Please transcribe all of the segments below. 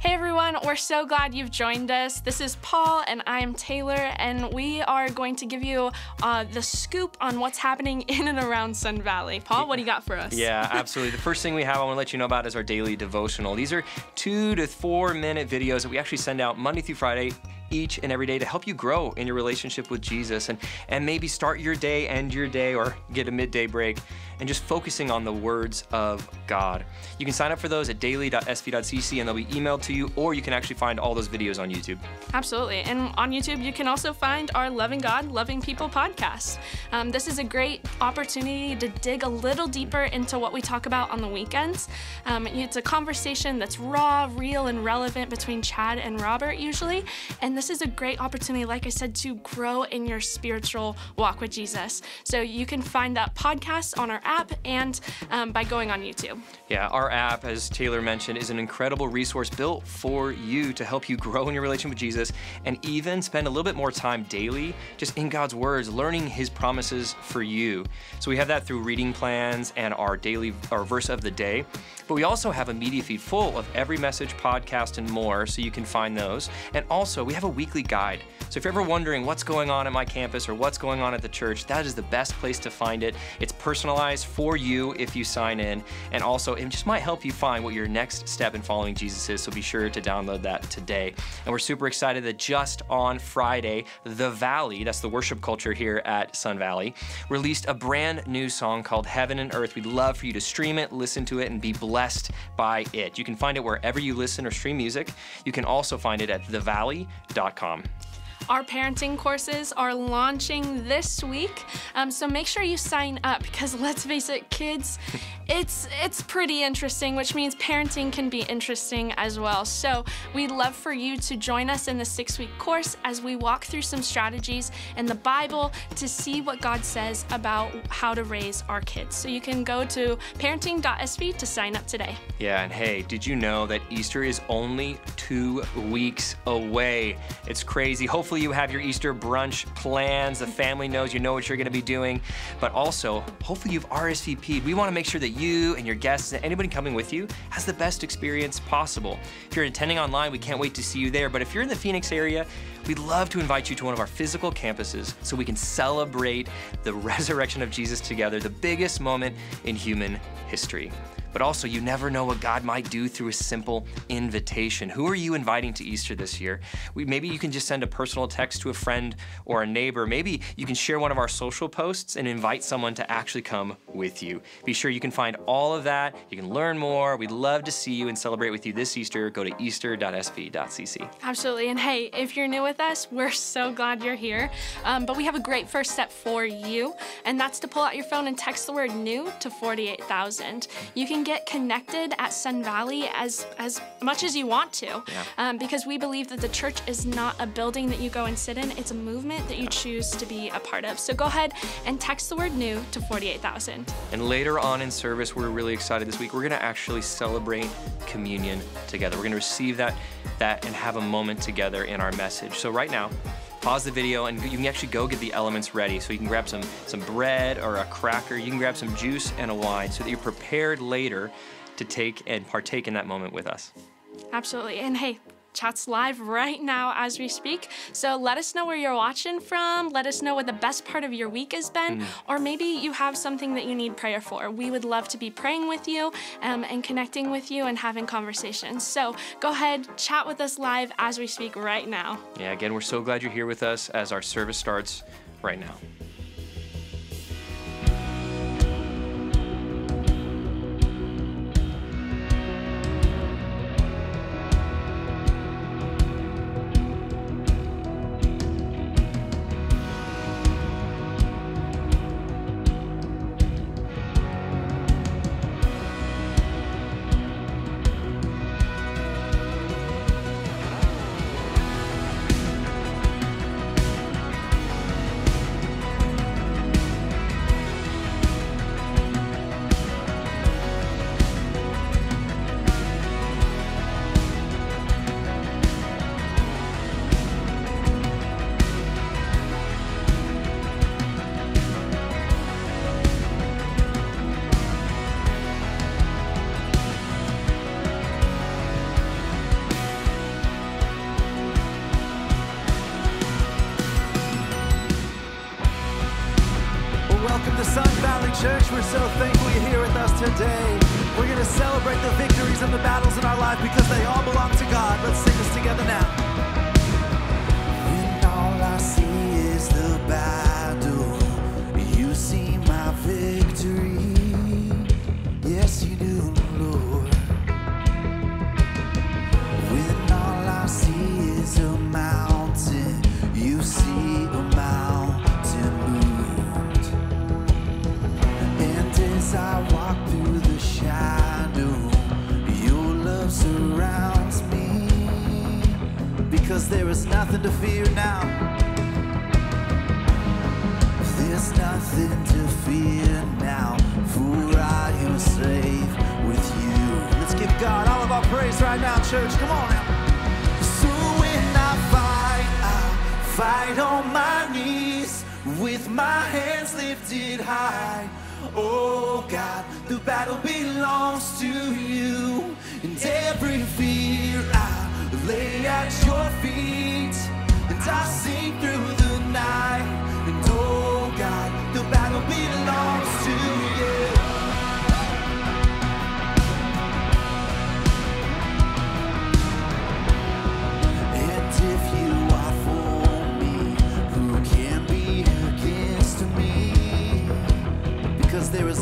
Hey everyone, we're so glad you've joined us. This is Paul and I'm Taylor, and we are going to give you uh, the scoop on what's happening in and around Sun Valley. Paul, what do you got for us? Yeah, absolutely. the first thing we have I want to let you know about is our daily devotional. These are two to four minute videos that we actually send out Monday through Friday each and every day to help you grow in your relationship with Jesus and, and maybe start your day, end your day, or get a midday break and just focusing on the words of God. You can sign up for those at daily.sv.cc and they'll be emailed to you, or you can actually find all those videos on YouTube. Absolutely. And on YouTube, you can also find our Loving God, Loving People podcast. Um, this is a great opportunity to dig a little deeper into what we talk about on the weekends. Um, it's a conversation that's raw, real, and relevant between Chad and Robert, usually. And this is a great opportunity, like I said, to grow in your spiritual walk with Jesus. So you can find that podcast on our app and um, by going on YouTube. Yeah, our app, as Taylor mentioned, is an incredible resource built for you to help you grow in your relationship with Jesus and even spend a little bit more time daily just in God's words, learning His promises for you. So we have that through reading plans and our daily our verse of the day. But we also have a media feed full of every message, podcast, and more, so you can find those. And also, we have a weekly guide. So if you're ever wondering what's going on at my campus or what's going on at the church, that is the best place to find it. It's personalized for you if you sign in. And also, it just might help you find what your next step in following Jesus is. So be sure to download that today. And we're super excited that just on Friday, The Valley, that's the worship culture here at Sun Valley, released a brand new song called Heaven and Earth. We'd love for you to stream it, listen to it, and be blessed by it. You can find it wherever you listen or stream music. You can also find it at thevalley.com. Dot com. Our parenting courses are launching this week, um, so make sure you sign up because let's face it, kids, it's it's pretty interesting, which means parenting can be interesting as well. So we'd love for you to join us in the six-week course as we walk through some strategies in the Bible to see what God says about how to raise our kids. So you can go to parenting.sv to sign up today. Yeah, and hey, did you know that Easter is only two weeks away? It's crazy. Hopefully, you have your Easter brunch plans. The family knows you know what you're going to be doing. But also, hopefully, you've RSVP'd. We want to make sure that you and your guests and anybody coming with you has the best experience possible. If you're attending online, we can't wait to see you there. But if you're in the Phoenix area, we'd love to invite you to one of our physical campuses so we can celebrate the resurrection of Jesus together, the biggest moment in human history. But also, you never know what God might do through a simple invitation. Who are you inviting to Easter this year? We, maybe you can just send a personal text to a friend or a neighbor. Maybe you can share one of our social posts and invite someone to actually come with you. Be sure you can find all of that. You can learn more. We'd love to see you and celebrate with you this Easter. Go to easter.sv.cc. Absolutely. And hey, if you're new with us, we're so glad you're here. Um, but we have a great first step for you, and that's to pull out your phone and text the word new to 48,000. You can get connected at Sun Valley as, as much as you want to, Yeah. um, because we believe that the church is not a building that you go and sit in, it's a movement that you choose to be a part of. So go ahead and text the word new to 48,000. And later on in service, we're really excited this week. We're going to actually celebrate communion together. We're going to receive that, that and have a moment together in our message. So right now, pause the video and you can actually go get the elements ready. So you can grab some some bread or a cracker. You can grab some juice and a wine so that you're prepared later to take and partake in that moment with us. Absolutely. And hey, chat's live right now as we speak. So let us know where you're watching from. Let us know what the best part of your week has been, or maybe you have something that you need prayer for. We would love to be praying with you um, and connecting with you and having conversations. So go ahead, chat with us live as we speak right now. Yeah, again, we're so glad you're here with us as our service starts right now.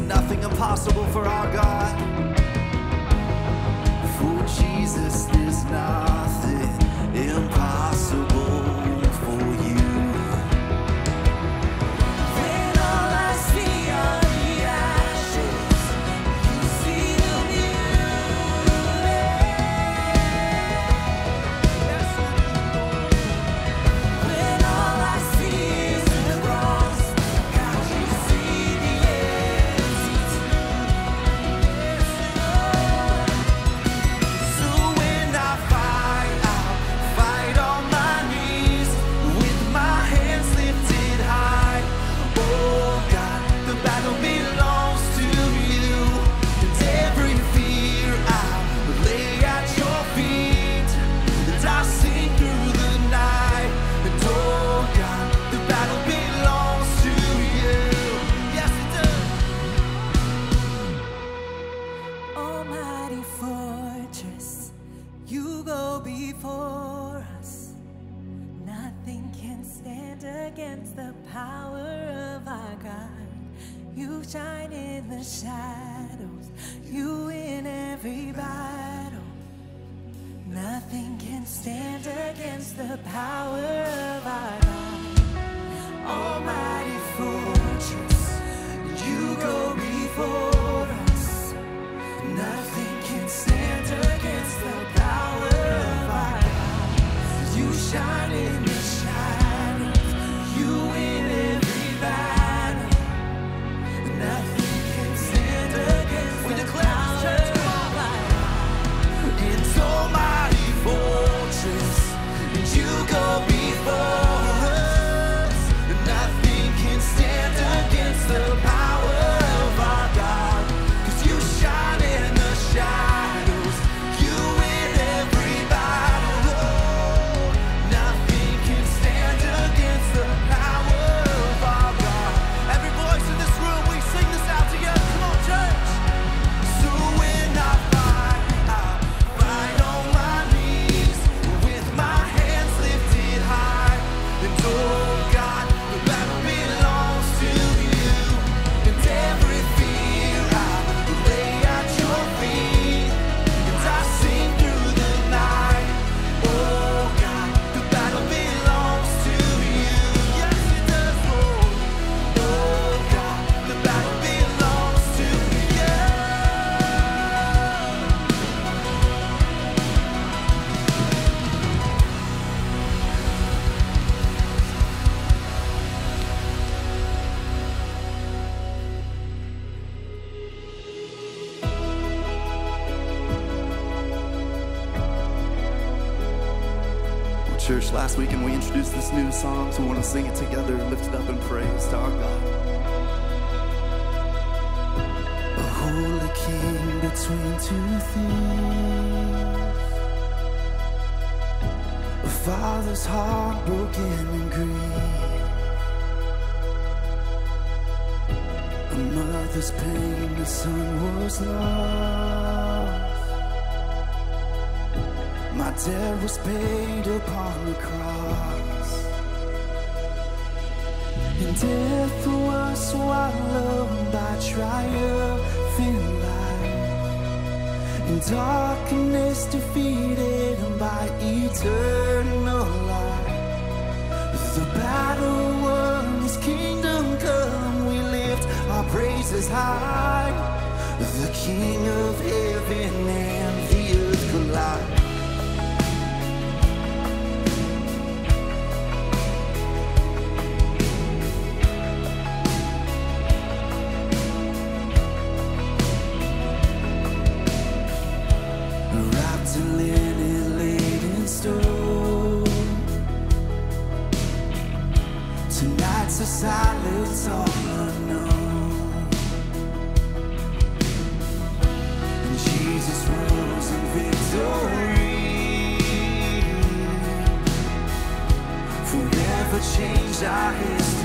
nothing impossible for our God. For Jesus, there's nothing impossible. We want to sing it together, lift it up in praise to our God. A holy king between two thieves. A father's heart broken in grief. A mother's pain, the son was lost. My debt was paid upon the cross death was swallowed by triumphing light And darkness defeated by eternal light. The battle won, His kingdom come. We lift our praises high. The King of heaven and the earth collide. the silence all unknown. And Jesus rose in victory. Forever changed our history.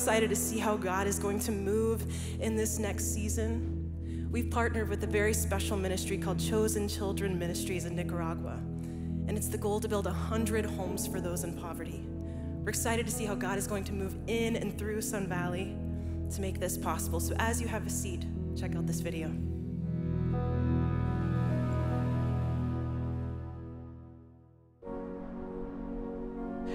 Excited to see how God is going to move in this next season. We've partnered with a very special ministry called Chosen Children Ministries in Nicaragua, and it's the goal to build 100 homes for those in poverty. We're excited to see how God is going to move in and through Sun Valley to make this possible. So, as you have a seat, check out this video.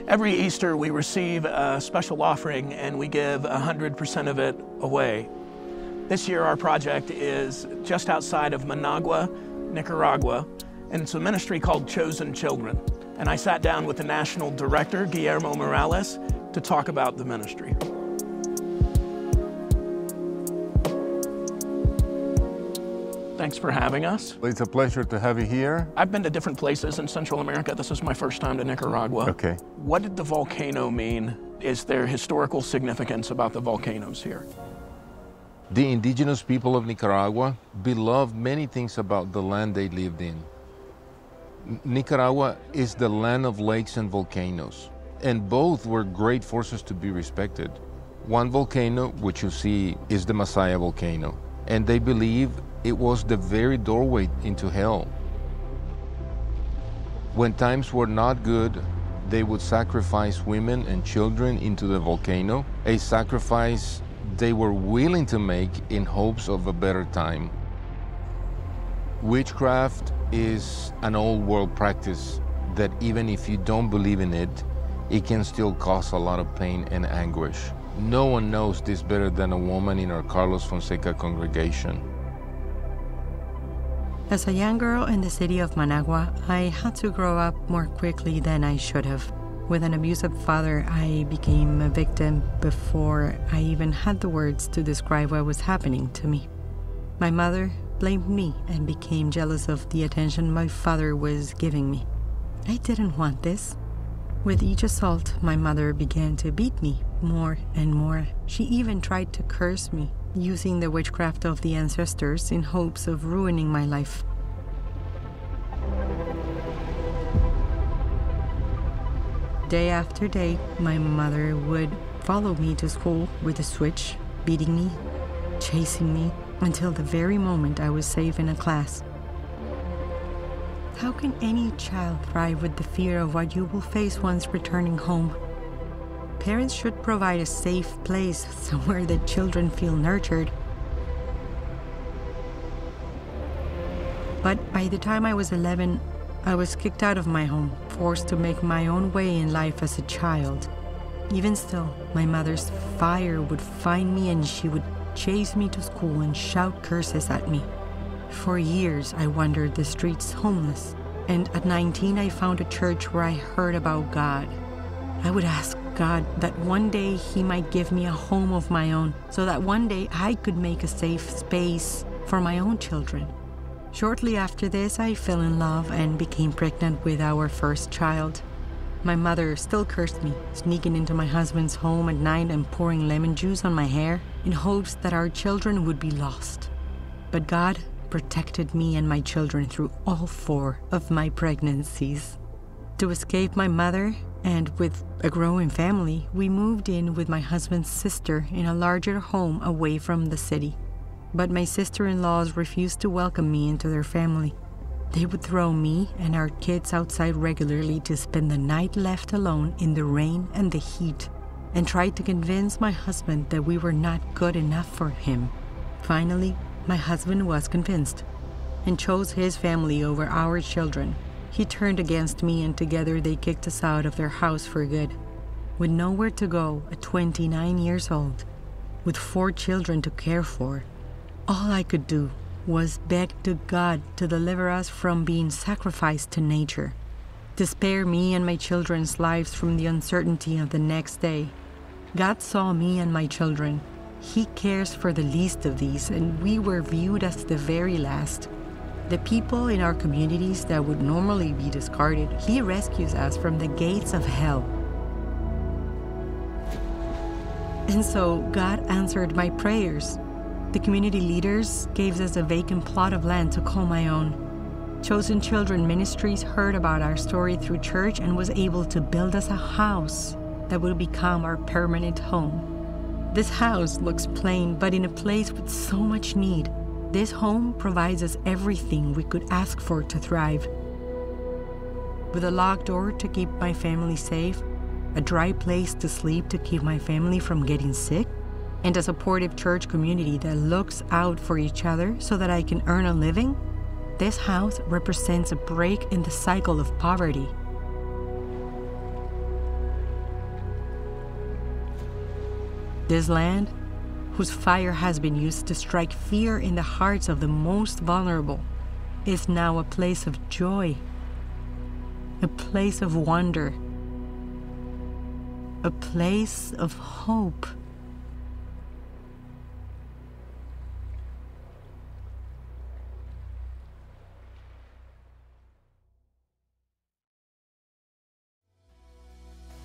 Every Easter, we receive a special offering and we give 100% of it away. This year, our project is just outside of Managua, Nicaragua, and it's a ministry called Chosen Children. And I sat down with the national director, Guillermo Morales, to talk about the ministry. Thanks for having us. It's a pleasure to have you here. I've been to different places in Central America. This is my first time to Nicaragua. Okay. What did the volcano mean? Is there historical significance about the volcanoes here? The indigenous people of Nicaragua beloved many things about the land they lived in. Nicaragua is the land of lakes and volcanoes, and both were great forces to be respected. One volcano, which you see, is the Masaya volcano, and they believe it was the very doorway into hell. When times were not good, they would sacrifice women and children into the volcano, a sacrifice they were willing to make in hopes of a better time. Witchcraft is an old world practice that even if you don't believe in it, it can still cause a lot of pain and anguish. No one knows this better than a woman in our Carlos Fonseca congregation. As a young girl in the city of Managua, I had to grow up more quickly than I should have. With an abusive father, I became a victim before I even had the words to describe what was happening to me. My mother blamed me and became jealous of the attention my father was giving me. I didn't want this. With each assault, my mother began to beat me more and more. She even tried to curse me, using the witchcraft of the ancestors in hopes of ruining my life. Day after day, my mother would follow me to school with a switch, beating me, chasing me, until the very moment I was safe in a class. How can any child thrive with the fear of what you will face once returning home? Parents should provide a safe place somewhere that children feel nurtured. But by the time I was 11, I was kicked out of my home, forced to make my own way in life as a child. Even still, my mother's fire would find me and she would chase me to school and shout curses at me. For years, I wandered the streets homeless, and at 19, I found a church where I heard about God. I would ask God that one day He might give me a home of my own, so that one day I could make a safe space for my own children. Shortly after this, I fell in love and became pregnant with our first child. My mother still cursed me, sneaking into my husband's home at night and pouring lemon juice on my hair in hopes that our children would be lost. But God protected me and my children through all four of my pregnancies. To escape my mother, and with a growing family, we moved in with my husband's sister in a larger home away from the city but my sister in laws refused to welcome me into their family. They would throw me and our kids outside regularly to spend the night left alone in the rain and the heat, and tried to convince my husband that we were not good enough for him. Finally, my husband was convinced and chose his family over our children. He turned against me, and together they kicked us out of their house for good. With nowhere to go at 29 years old, with four children to care for, all I could do was beg to God to deliver us from being sacrificed to nature, to spare me and my children's lives from the uncertainty of the next day. God saw me and my children. He cares for the least of these, and we were viewed as the very last. The people in our communities that would normally be discarded, He rescues us from the gates of hell. And so God answered my prayers. The community leaders gave us a vacant plot of land to call my own. Chosen Children Ministries heard about our story through church and was able to build us a house that will become our permanent home. This house looks plain, but in a place with so much need. This home provides us everything we could ask for to thrive. With a locked door to keep my family safe, a dry place to sleep to keep my family from getting sick, and a supportive church community that looks out for each other so that I can earn a living, this house represents a break in the cycle of poverty. This land, whose fire has been used to strike fear in the hearts of the most vulnerable, is now a place of joy, a place of wonder, a place of hope.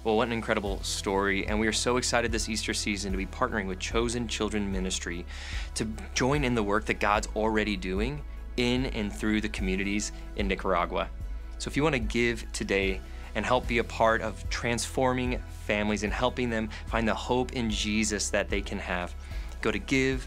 Well, what an incredible story. And we are so excited this Easter season to be partnering with Chosen Children Ministry to join in the work that God's already doing in and through the communities in Nicaragua. So if you want to give today and help be a part of transforming families and helping them find the hope in Jesus that they can have, go to give.sv.cc.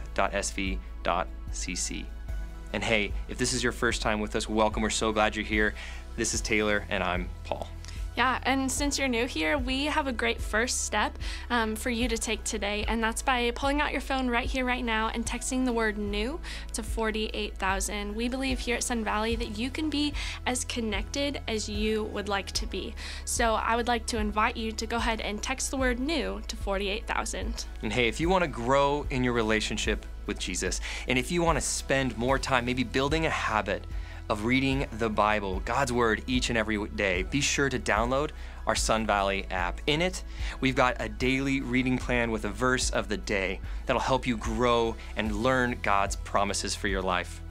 And hey, if this is your first time with us, welcome. We're so glad you're here. This is Taylor, and I'm Paul. Yeah, and since you're new here, we have a great first step um, for you to take today, and that's by pulling out your phone right here, right now, and texting the word new to 48,000. We believe here at Sun Valley that you can be as connected as you would like to be. So I would like to invite you to go ahead and text the word new to 48,000. And hey, if you want to grow in your relationship with Jesus, and if you want to spend more time maybe building a habit, of reading the Bible, God's Word, each and every day, be sure to download our Sun Valley app. In it, we've got a daily reading plan with a verse of the day that'll help you grow and learn God's promises for your life.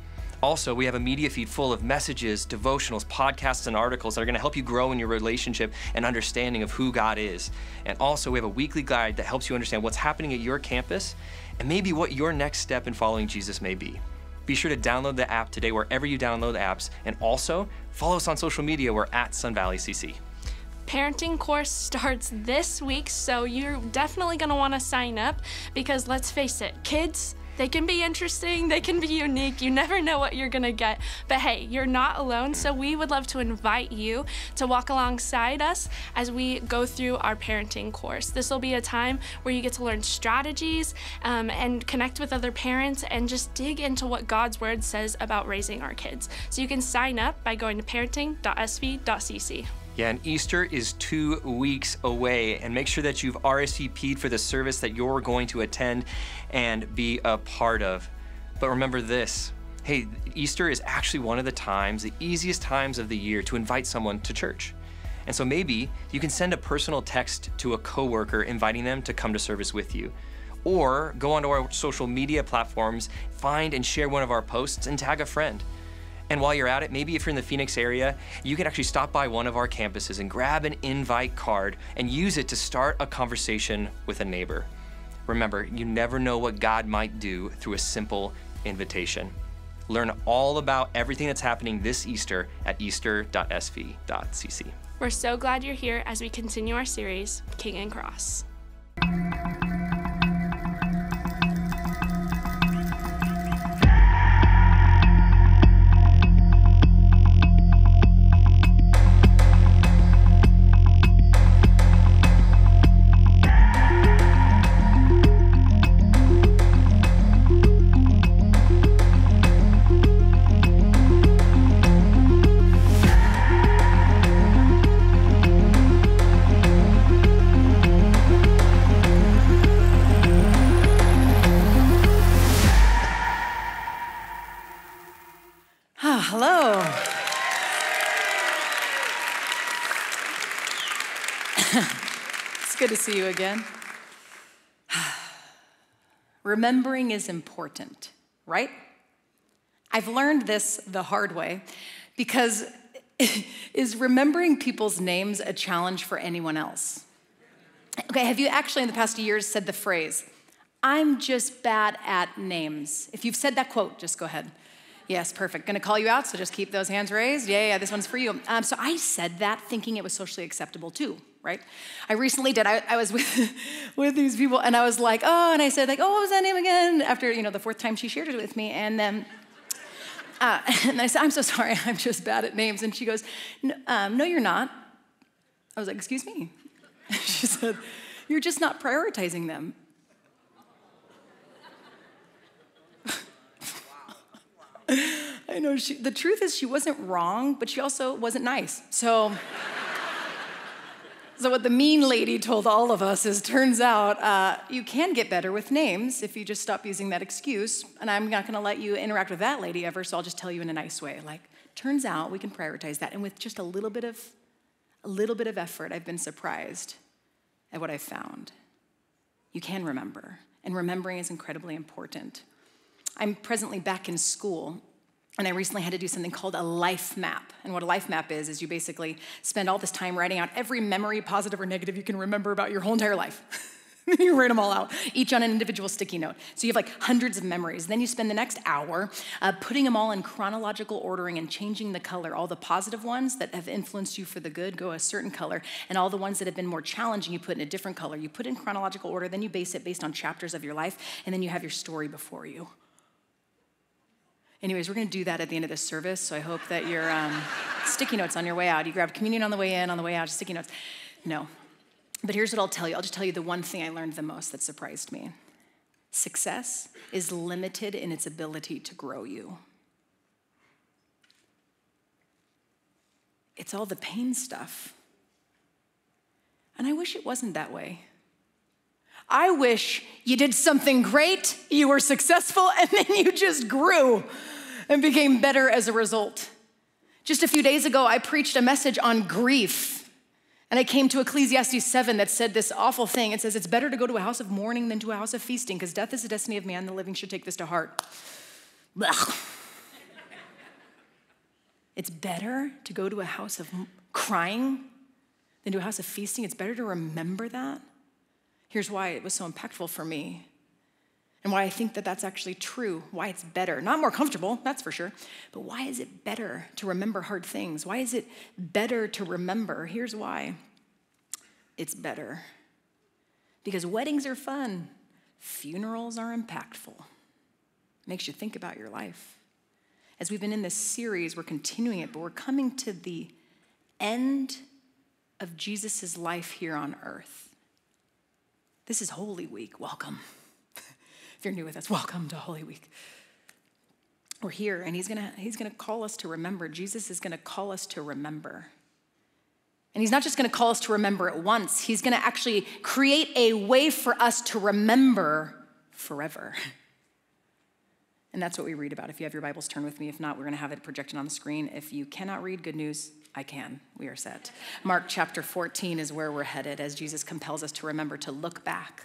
Also, we have a media feed full of messages, devotionals, podcasts, and articles that are going to help you grow in your relationship and understanding of who God is. And also, we have a weekly guide that helps you understand what's happening at your campus and maybe what your next step in following Jesus may be. Be sure to download the app today wherever you download apps, and also follow us on social media. We're at Sun Valley CC. Parenting course starts this week, so you're definitely going to want to sign up because let's face it, kids They can be interesting, they can be unique. You never know what you're gonna get. But hey, you're not alone, so we would love to invite you to walk alongside us as we go through our parenting course. This will be a time where you get to learn strategies um, and connect with other parents and just dig into what God's Word says about raising our kids. So you can sign up by going to parenting.sv.cc. Yeah, and Easter is two weeks away, and make sure that you've RSVP'd for the service that you're going to attend and be a part of. But remember this hey, Easter is actually one of the times, the easiest times of the year to invite someone to church. And so maybe you can send a personal text to a coworker inviting them to come to service with you. Or go onto our social media platforms, find and share one of our posts, and tag a friend. And while you're at it, maybe if you're in the Phoenix area, you can actually stop by one of our campuses and grab an invite card and use it to start a conversation with a neighbor. Remember, you never know what God might do through a simple invitation. Learn all about everything that's happening this Easter at easter.sv.cc. We're so glad you're here as we continue our series, King and Cross. To see you again. Remembering is important, right? I've learned this the hard way because is remembering people's names a challenge for anyone else? Okay, have you actually in the past years said the phrase, I'm just bad at names? If you've said that quote, just go ahead. Yes, perfect. Gonna call you out, so just keep those hands raised. Yeah, yeah, this one's for you. Um, so I said that thinking it was socially acceptable too, right? I recently did. I, I was with with these people, and I was like, oh, and I said like, oh, what was that name again? After you know the fourth time she shared it with me, and then. Uh, and I said, I'm so sorry, I'm just bad at names. And she goes, no, um, no you're not. I was like, excuse me. she said, you're just not prioritizing them. I know she, the truth is she wasn't wrong, but she also wasn't nice. So, so what the mean lady told all of us is, turns out uh, you can get better with names if you just stop using that excuse. And I'm not going to let you interact with that lady ever, so I'll just tell you in a nice way. Like, turns out we can prioritize that, and with just a little bit of, a little bit of effort, I've been surprised at what I've found. You can remember, and remembering is incredibly important. I'm presently back in school, and I recently had to do something called a life map. And what a life map is, is you basically spend all this time writing out every memory, positive or negative, you can remember about your whole entire life. you write them all out, each on an individual sticky note. So you have like hundreds of memories. Then you spend the next hour uh, putting them all in chronological ordering and changing the color. All the positive ones that have influenced you for the good go a certain color, and all the ones that have been more challenging, you put in a different color. You put in chronological order, then you base it based on chapters of your life, and then you have your story before you. Anyways, we're going to do that at the end of this service, so I hope that your um, sticky notes on your way out. You grabbed communion on the way in, on the way out, sticky notes. No. But here's what I'll tell you I'll just tell you the one thing I learned the most that surprised me success is limited in its ability to grow you. It's all the pain stuff. And I wish it wasn't that way. I wish you did something great, you were successful, and then you just grew and became better as a result. Just a few days ago, I preached a message on grief. And I came to Ecclesiastes 7 that said this awful thing. It says, It's better to go to a house of mourning than to a house of feasting, because death is the destiny of man. The living should take this to heart. It's better to go to a house of crying than to a house of feasting. It's better to remember that. Here's why it was so impactful for me and why I think that that's actually true, why it's better. Not more comfortable, that's for sure, but why is it better to remember hard things? Why is it better to remember? Here's why it's better. Because weddings are fun, funerals are impactful. makes you think about your life. As we've been in this series, we're continuing it, but we're coming to the end of Jesus' life here on earth. This is Holy Week. Welcome. if you're new with us, welcome to Holy Week. We're here, and he's gonna, he's gonna call us to remember. Jesus is gonna call us to remember. And he's not just gonna call us to remember at once, he's gonna actually create a way for us to remember forever. And that's what we read about. If you have your Bibles, turn with me. If not, we're going to have it projected on the screen. If you cannot read, good news, I can. We are set. Mark chapter 14 is where we're headed as Jesus compels us to remember to look back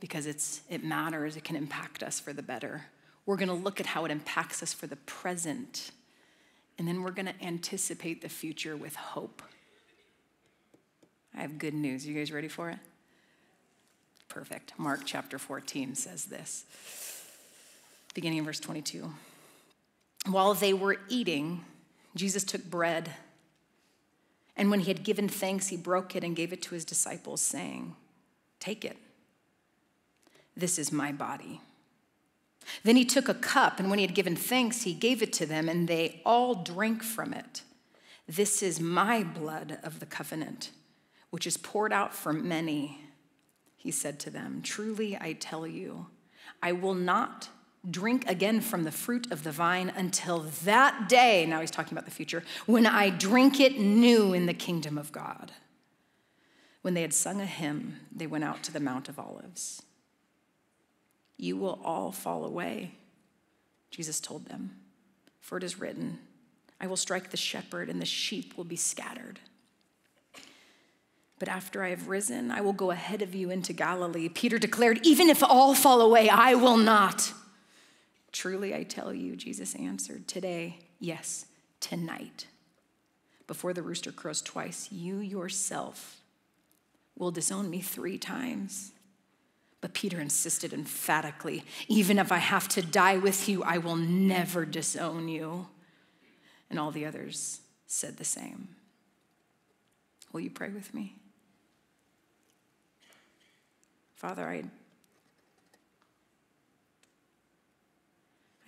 because it's, it matters, it can impact us for the better. We're going to look at how it impacts us for the present, and then we're going to anticipate the future with hope. I have good news. You guys ready for it? Perfect. Mark chapter 14 says this beginning in verse 22. While they were eating, Jesus took bread, and when he had given thanks, he broke it and gave it to his disciples, saying, Take it. This is my body. Then he took a cup, and when he had given thanks, he gave it to them, and they all drank from it. This is my blood of the covenant, which is poured out for many. He said to them, Truly I tell you, I will not drink again from the fruit of the vine until that day, now he's talking about the future, when I drink it new in the kingdom of God. When they had sung a hymn, they went out to the Mount of Olives. You will all fall away, Jesus told them, for it is written, I will strike the shepherd, and the sheep will be scattered. But after I have risen, I will go ahead of you into Galilee. Peter declared, Even if all fall away, I will not. Truly, I tell you, Jesus answered, Today, yes, tonight, before the rooster crows twice, you yourself will disown me three times. But Peter insisted emphatically, Even if I have to die with you, I will never disown you. And all the others said the same. Will you pray with me? Father, I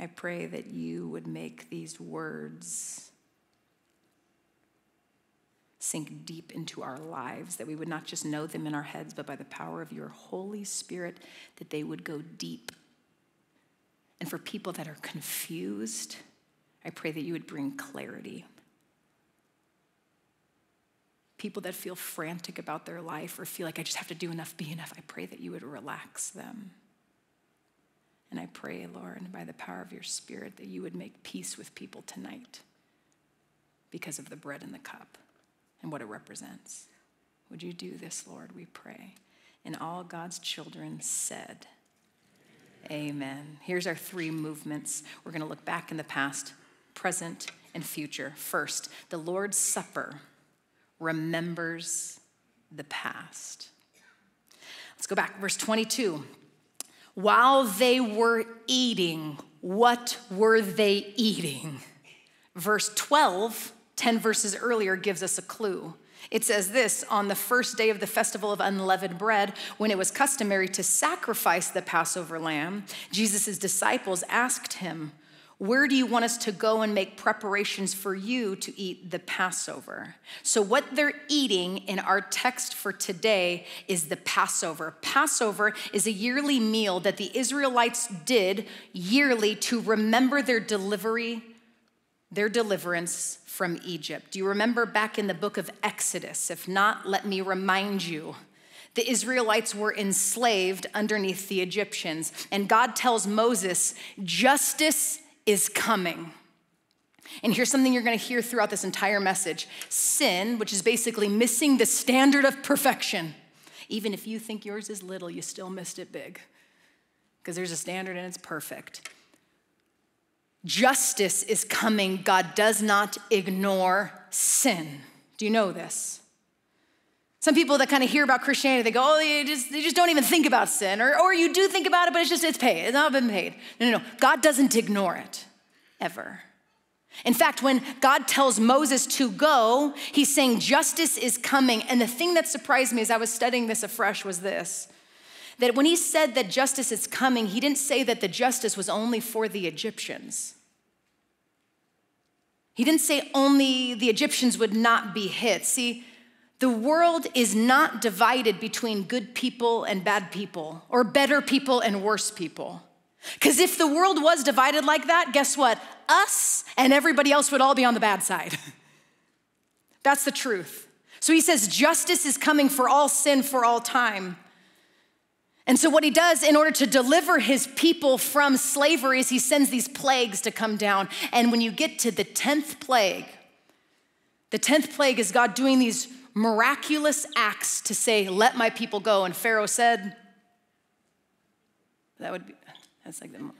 I pray that you would make these words sink deep into our lives, that we would not just know them in our heads, but by the power of your Holy Spirit, that they would go deep. And for people that are confused, I pray that you would bring clarity. People that feel frantic about their life or feel like I just have to do enough, be enough, I pray that you would relax them. And I pray, Lord, by the power of your Spirit, that you would make peace with people tonight because of the bread and the cup and what it represents. Would you do this, Lord, we pray? And all God's children said, Amen. Here's our three movements. We're going to look back in the past, present, and future. First, the Lord's Supper remembers the past. Let's go back, verse 22. While they were eating, what were they eating? Verse 12, 10 verses earlier, gives us a clue. It says this on the first day of the festival of unleavened bread, when it was customary to sacrifice the Passover lamb, Jesus' disciples asked him, where do you want us to go and make preparations for you to eat the Passover? So, what they're eating in our text for today is the Passover. Passover is a yearly meal that the Israelites did yearly to remember their delivery, their deliverance from Egypt. Do you remember back in the book of Exodus? If not, let me remind you. The Israelites were enslaved underneath the Egyptians, and God tells Moses, Justice is coming. And here's something you're going to hear throughout this entire message sin, which is basically missing the standard of perfection. Even if you think yours is little, you still missed it big because there's a standard and it's perfect. Justice is coming. God does not ignore sin. Do you know this? Some people that kind of hear about Christianity, they go, oh, they just, they just don't even think about sin. Or, or you do think about it, but it's just, it's paid. It's not been paid. No, no, no. God doesn't ignore it, ever. In fact, when God tells Moses to go, he's saying justice is coming. And the thing that surprised me as I was studying this afresh was this that when he said that justice is coming, he didn't say that the justice was only for the Egyptians. He didn't say only the Egyptians would not be hit. See, the world is not divided between good people and bad people, or better people and worse people. Because if the world was divided like that, guess what? Us and everybody else would all be on the bad side. That's the truth. So he says, justice is coming for all sin for all time. And so, what he does in order to deliver his people from slavery is he sends these plagues to come down. And when you get to the 10th plague, the 10th plague is God doing these miraculous acts to say, Let my people go. And Pharaoh said, That would be, that's like the.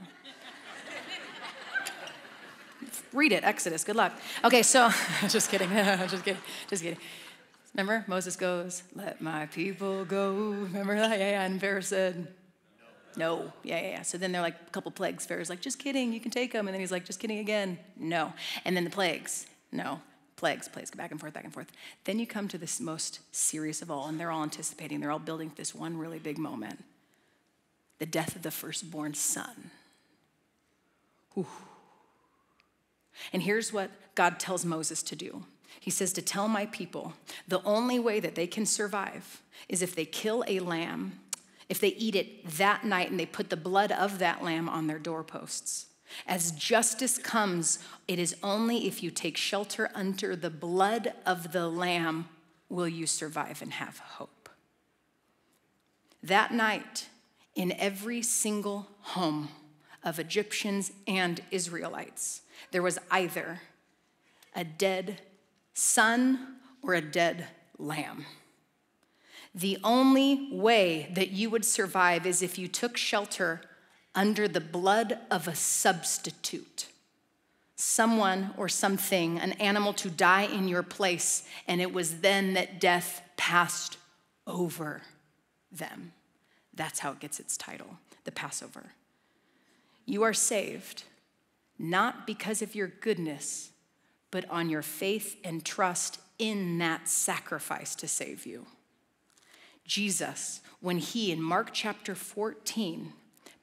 Read it, Exodus. Good luck. Okay, so just kidding. just kidding. Just kidding. Remember, Moses goes, Let my people go. Remember that? Yeah, yeah. And Pharaoh said, No. Yeah, yeah, yeah. So then they're like a couple plagues. Pharaoh's like, Just kidding, you can take them. And then he's like, Just kidding again. No. And then the plagues. No. Plagues, plagues, back and forth, back and forth. Then you come to this most serious of all, and they're all anticipating, they're all building this one really big moment the death of the firstborn son. Whew. And here's what God tells Moses to do He says, To tell my people the only way that they can survive is if they kill a lamb, if they eat it that night and they put the blood of that lamb on their doorposts. As justice comes, it is only if you take shelter under the blood of the lamb will you survive and have hope. That night, in every single home of Egyptians and Israelites, there was either a dead son or a dead lamb. The only way that you would survive is if you took shelter under the blood of a substitute. Someone or something, an animal to die in your place, and it was then that death passed over them. That's how it gets its title, the Passover. You are saved not because of your goodness, but on your faith and trust in that sacrifice to save you. Jesus, when he in Mark chapter 14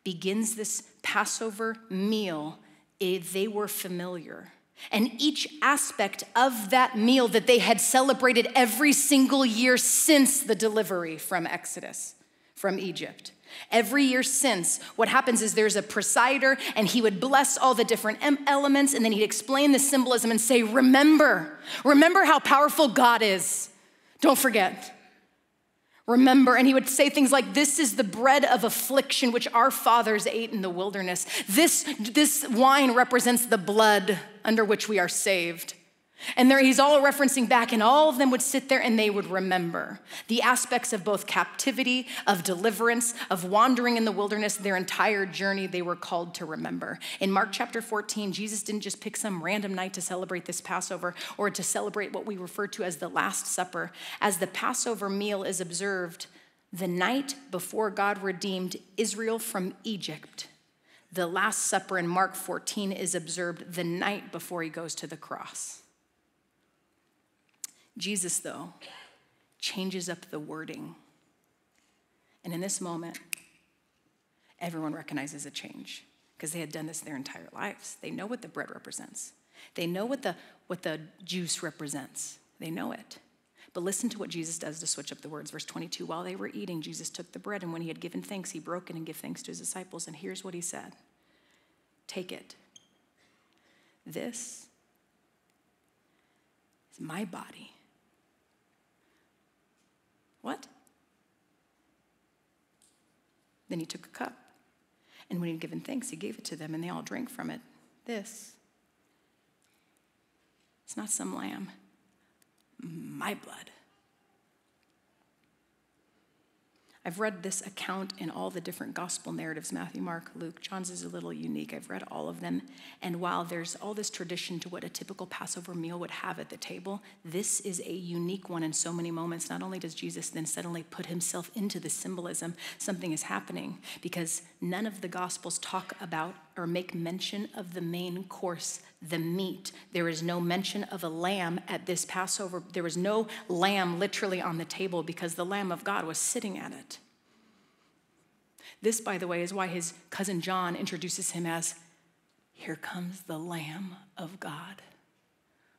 begins this Passover meal, eh, they were familiar. And each aspect of that meal that they had celebrated every single year since the delivery from Exodus, from Egypt. Every year since, what happens is there's a presider, and he would bless all the different elements, and then he'd explain the symbolism and say, Remember, remember how powerful God is. Don't forget. Remember, and he would say things like, This is the bread of affliction which our fathers ate in the wilderness. This, this wine represents the blood under which we are saved. And there he's all referencing back, and all of them would sit there and they would remember the aspects of both captivity, of deliverance, of wandering in the wilderness, their entire journey they were called to remember. In Mark chapter 14, Jesus didn't just pick some random night to celebrate this Passover or to celebrate what we refer to as the Last Supper. As the Passover meal is observed, the night before God redeemed Israel from Egypt, the Last Supper in Mark 14 is observed the night before he goes to the cross. Jesus, though, changes up the wording. And in this moment, everyone recognizes a change because they had done this their entire lives. They know what the bread represents, they know what the, what the juice represents. They know it. But listen to what Jesus does to switch up the words. Verse 22 While they were eating, Jesus took the bread, and when he had given thanks, he broke it and gave thanks to his disciples. And here's what he said Take it. This is my body what? Then he took a cup. And when he'd given thanks, he gave it to them, and they all drank from it. This. It's not some lamb, my blood. I've read this account in all the different gospel narratives Matthew, Mark, Luke. John's is a little unique. I've read all of them. And while there's all this tradition to what a typical Passover meal would have at the table, this is a unique one in so many moments. Not only does Jesus then suddenly put himself into the symbolism, something is happening because none of the gospels talk about or make mention of the main course, the meat. There is no mention of a lamb at this Passover. There was no lamb literally on the table because the Lamb of God was sitting at it. This, by the way, is why his cousin John introduces him as Here comes the Lamb of God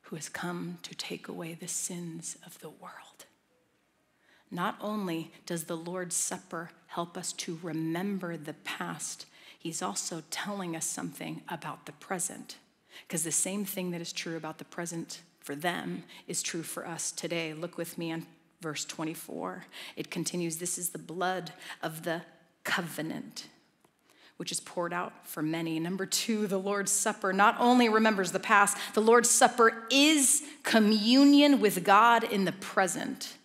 who has come to take away the sins of the world. Not only does the Lord's Supper help us to remember the past, he's also telling us something about the present. Because the same thing that is true about the present for them is true for us today. Look with me on verse 24. It continues This is the blood of the covenant which is poured out for many. Number two, the Lord's Supper not only remembers the past, the Lord's Supper is communion with God in the present.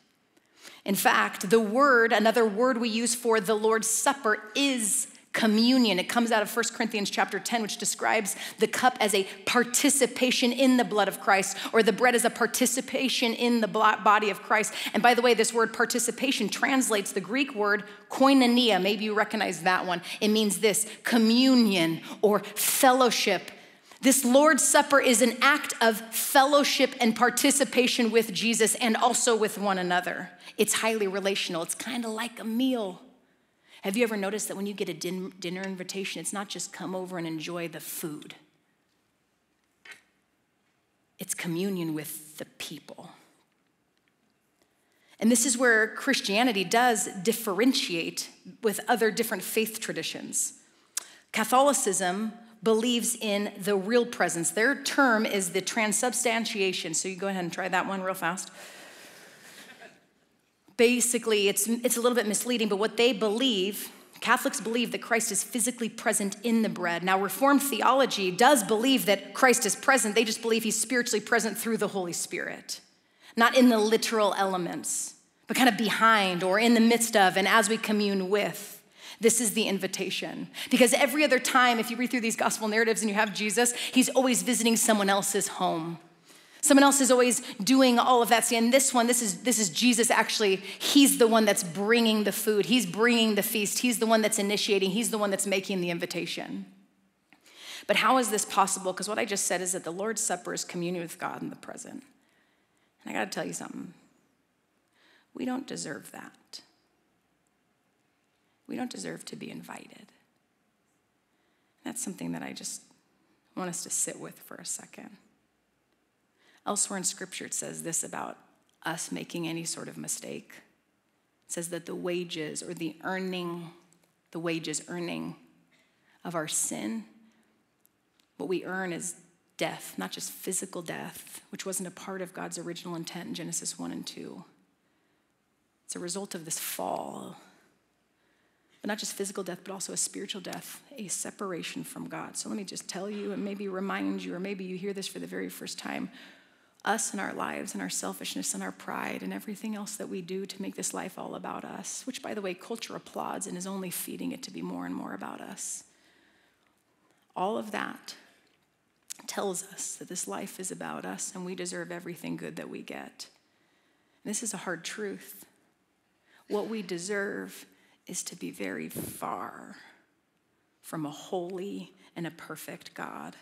In fact, the word, another word we use for the Lord's Supper is communion. It comes out of 1 Corinthians chapter 10, which describes the cup as a participation in the blood of Christ, or the bread as a participation in the body of Christ. And by the way, this word participation translates the Greek word koinonia. Maybe you recognize that one. It means this communion or fellowship. This Lord's Supper is an act of fellowship and participation with Jesus and also with one another. It's highly relational, it's kind of like a meal. Have you ever noticed that when you get a din- dinner invitation, it's not just come over and enjoy the food, it's communion with the people. And this is where Christianity does differentiate with other different faith traditions. Catholicism believes in the real presence. Their term is the transubstantiation. So you go ahead and try that one real fast basically, it's, it's a little bit misleading, but what they believe, Catholics believe that Christ is physically present in the bread. Now, Reformed theology does believe that Christ is present, they just believe he's spiritually present through the Holy Spirit, not in the literal elements, but kind of behind or in the midst of and as we commune with. This is the invitation. Because every other time, if you read through these gospel narratives and you have Jesus, he's always visiting someone else's home. Someone else is always doing all of that. And this one, this is this is Jesus actually, he's the one that's bringing the food. He's bringing the feast. He's the one that's initiating. He's the one that's making the invitation. But how is this possible? Because what I just said is that the Lord's Supper is communion with God in the present. And I got to tell you something. We don't deserve that. We don't deserve to be invited. That's something that I just want us to sit with for a second. Elsewhere in Scripture, it says this about us making any sort of mistake. It says that the wages or the earning, the wages earning of our sin, what we earn is death, not just physical death, which wasn't a part of God's original intent in Genesis 1 and 2. It's a result of this fall. But not just physical death, but also a spiritual death, a separation from God. So let me just tell you and maybe remind you, or maybe you hear this for the very first time us and our lives and our selfishness and our pride and everything else that we do to make this life all about us, which, by the way, culture applauds and is only feeding it to be more and more about us. All of that tells us that this life is about us and we deserve everything good that we get. this is a hard truth. What we deserve is to be very far from a holy and a perfect God.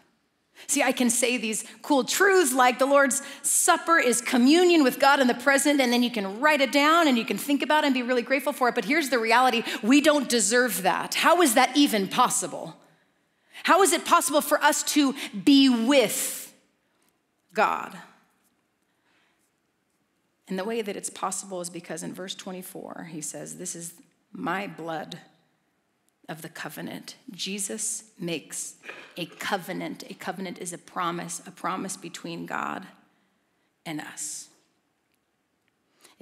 See, I can say these cool truths like the Lord's Supper is communion with God in the present, and then you can write it down and you can think about it and be really grateful for it. But here's the reality we don't deserve that. How is that even possible? How is it possible for us to be with God? And the way that it's possible is because in verse 24, he says, This is my blood of the covenant. Jesus makes a covenant. A covenant is a promise, a promise between God and us.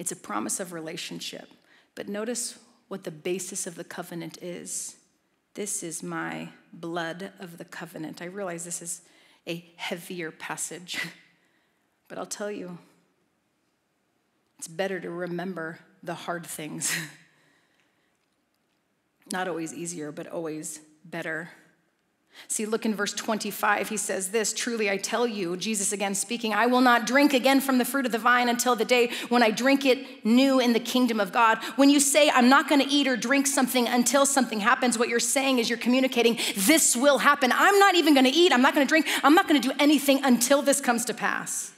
It's a promise of relationship. But notice what the basis of the covenant is. This is my blood of the covenant. I realize this is a heavier passage, but I'll tell you, it's better to remember the hard things Not always easier, but always better. See, look in verse 25. He says this Truly I tell you, Jesus again speaking, I will not drink again from the fruit of the vine until the day when I drink it new in the kingdom of God. When you say, I'm not going to eat or drink something until something happens, what you're saying is you're communicating, this will happen. I'm not even going to eat. I'm not going to drink. I'm not going to do anything until this comes to pass.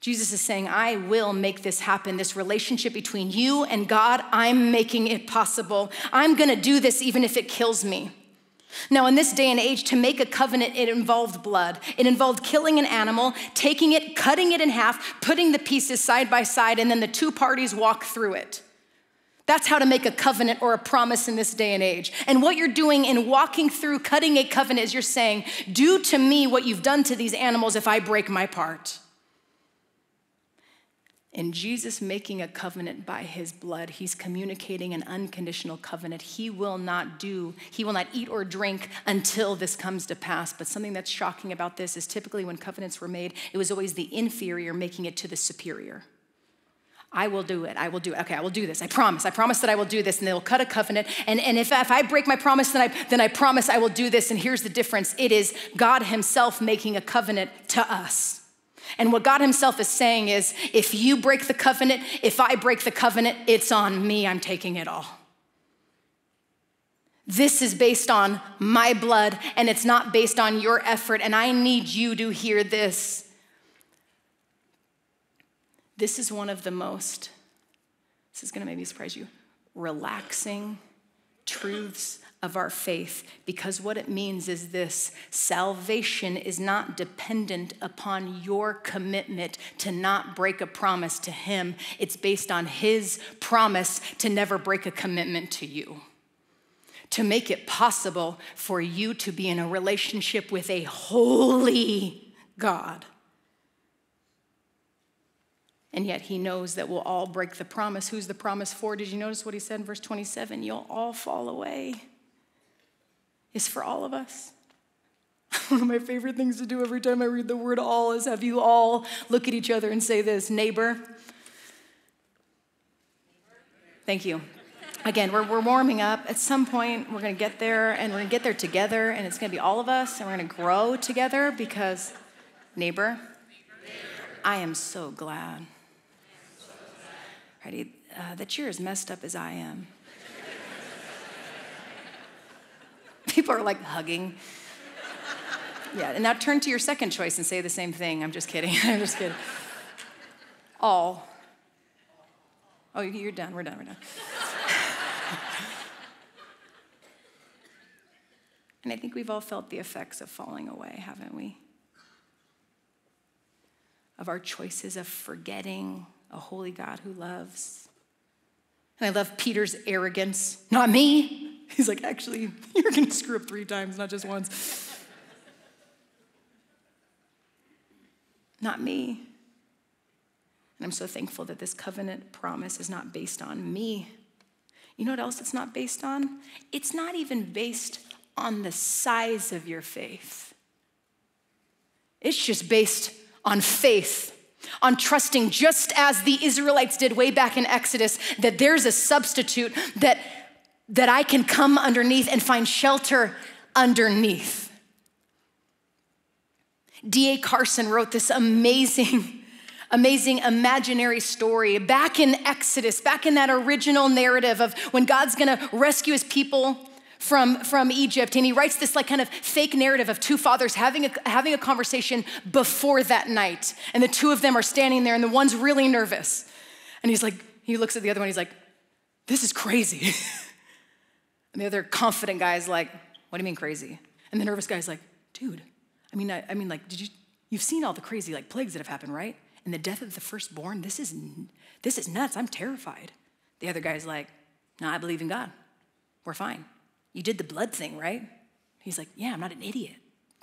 Jesus is saying, I will make this happen. This relationship between you and God, I'm making it possible. I'm gonna do this even if it kills me. Now, in this day and age, to make a covenant, it involved blood. It involved killing an animal, taking it, cutting it in half, putting the pieces side by side, and then the two parties walk through it. That's how to make a covenant or a promise in this day and age. And what you're doing in walking through cutting a covenant is you're saying, Do to me what you've done to these animals if I break my part. In Jesus making a covenant by his blood, he's communicating an unconditional covenant. He will not do, he will not eat or drink until this comes to pass. But something that's shocking about this is typically when covenants were made, it was always the inferior making it to the superior. I will do it. I will do it. Okay, I will do this. I promise. I promise that I will do this. And they'll cut a covenant. And, and if, if I break my promise, then I, then I promise I will do this. And here's the difference it is God Himself making a covenant to us. And what God Himself is saying is if you break the covenant, if I break the covenant, it's on me. I'm taking it all. This is based on my blood and it's not based on your effort. And I need you to hear this. This is one of the most, this is gonna maybe surprise you, relaxing truths of our faith because what it means is this salvation is not dependent upon your commitment to not break a promise to Him, it's based on His promise to never break a commitment to you. To make it possible for you to be in a relationship with a holy God. And yet he knows that we'll all break the promise. Who's the promise for? Did you notice what he said in verse 27? You'll all fall away. Is for all of us. One of my favorite things to do every time I read the word all is have you all look at each other and say this neighbor. Thank you. Again, we're, we're warming up. At some point, we're going to get there and we're going to get there together, and it's going to be all of us, and we're going to grow together because, neighbor, I am so glad ready, uh, that you're as messed up as I am. People are like hugging. Yeah, and now turn to your second choice and say the same thing. I'm just kidding. I'm just kidding. All. Oh, you're done. We're done. We're done. and I think we've all felt the effects of falling away, haven't we? Of our choices of forgetting a holy God who loves. And I love Peter's arrogance. Not me. He's like, actually, you're going to screw up three times, not just once. not me. And I'm so thankful that this covenant promise is not based on me. You know what else it's not based on? It's not even based on the size of your faith. It's just based on faith on trusting, just as the Israelites did way back in Exodus, that there's a substitute that, that I can come underneath and find shelter underneath. D.A. Carson wrote this amazing, amazing imaginary story back in Exodus, back in that original narrative of when God's gonna rescue his people from, from Egypt. And he writes this like kind of fake narrative of two fathers having a, having a conversation before that night. And the two of them are standing there, and the one's really nervous. And he's like, he looks at the other one, he's like, this is crazy. and the other confident guy's like, what do you mean crazy? And the nervous guy's like, dude, I mean, I, I mean, like, did you, you've seen all the crazy like plagues that have happened, right? And the death of the firstborn, this is, this is nuts. I'm terrified. The other guy's like, no, I believe in God. We're fine. You did the blood thing, right? He's like, Yeah, I'm not an idiot.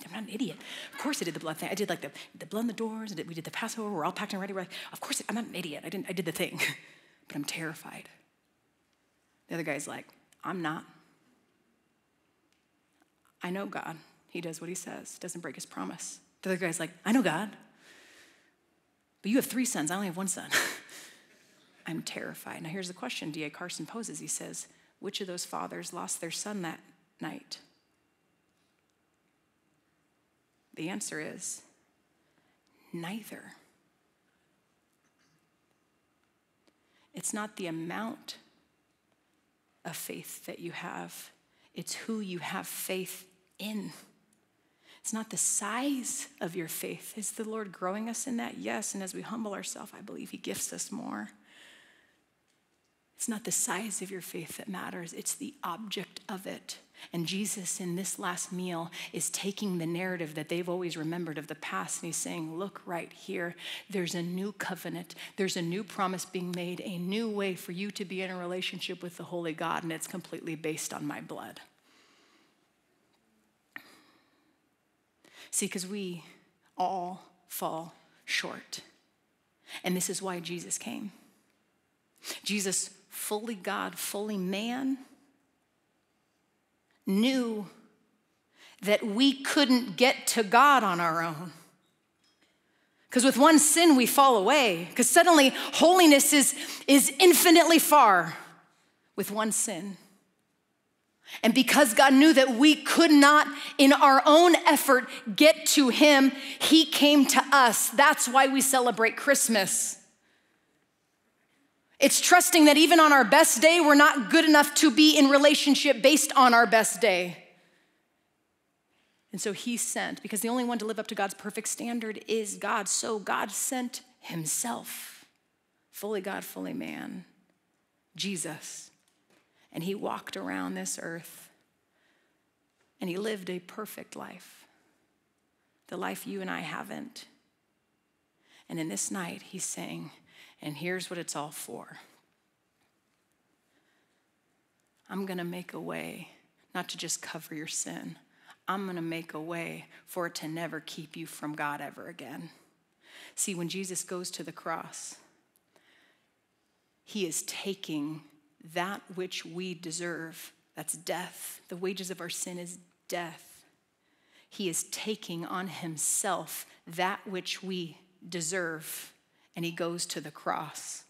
I'm not an idiot. Of course I did the blood thing. I did like the, the blood on the doors. we did the Passover. We're all packed and ready. We're like, of course, I'm not an idiot. I, didn't, I did the thing, but I'm terrified. The other guy's like, I'm not. I know God. He does what he says, doesn't break his promise. The other guy's like, I know God, but you have three sons. I only have one son. I'm terrified. Now, here's the question D.A. Carson poses. He says, which of those fathers lost their son that night? The answer is neither. It's not the amount of faith that you have, it's who you have faith in. It's not the size of your faith. Is the Lord growing us in that? Yes. And as we humble ourselves, I believe He gifts us more. It's not the size of your faith that matters, it's the object of it. And Jesus, in this last meal, is taking the narrative that they've always remembered of the past, and he's saying, Look right here. There's a new covenant, there's a new promise being made, a new way for you to be in a relationship with the Holy God, and it's completely based on my blood. See, because we all fall short. And this is why Jesus came. Jesus, fully God, fully man, knew that we couldn't get to God on our own. Because with one sin, we fall away. Because suddenly, holiness is, is infinitely far with one sin. And because God knew that we could not, in our own effort, get to Him, He came to us. That's why we celebrate Christmas. It's trusting that even on our best day, we're not good enough to be in relationship based on our best day. And so He sent, because the only one to live up to God's perfect standard is God. So God sent Himself, fully God, fully man, Jesus and he walked around this earth and he lived a perfect life, the life you and I haven't. And in this night, he's saying, and here's what it's all for I'm gonna make a way, not to just cover your sin, I'm gonna make a way for it to never keep you from God ever again. See, when Jesus goes to the cross, he is taking that which we deserve. That's death. The wages of our sin is death. He is taking on himself that which we deserve, and he goes to the cross.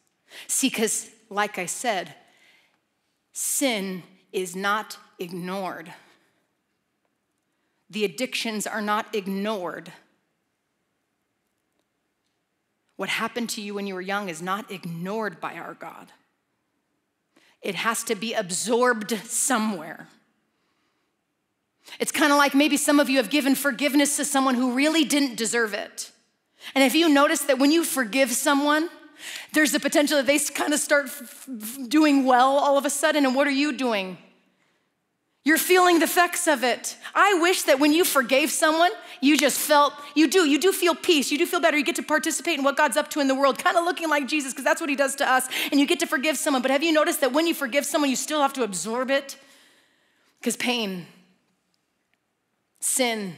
See, because, like I said, sin is not ignored. The addictions are not ignored. What happened to you when you were young is not ignored by our God. It has to be absorbed somewhere. It's kind of like maybe some of you have given forgiveness to someone who really didn't deserve it. And if you notice that when you forgive someone, there's the potential that they kind of start f- doing well all of a sudden. And what are you doing? You're feeling the effects of it. I wish that when you forgave someone, you just felt, you do, you do feel peace. You do feel better. You get to participate in what God's up to in the world, kind of looking like Jesus, because that's what he does to us. And you get to forgive someone. But have you noticed that when you forgive someone, you still have to absorb it? Because pain, sin,